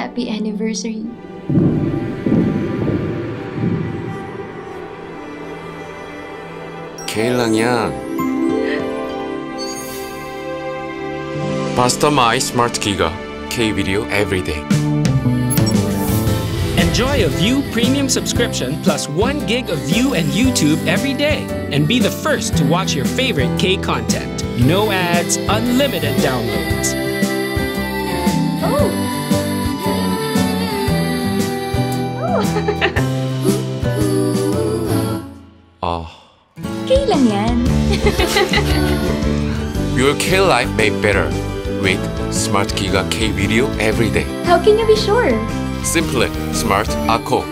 happy anniversary. K lang yan. Basta my smart giga. K video every day. Enjoy a Viu premium subscription plus 1 gig of Viu and YouTube every day. And be the first to watch your favorite K content. No ads, unlimited downloads. Ah, Okay lang yan. your K life made better with smart giga K video every day. How can you be sure? Simply smart ako.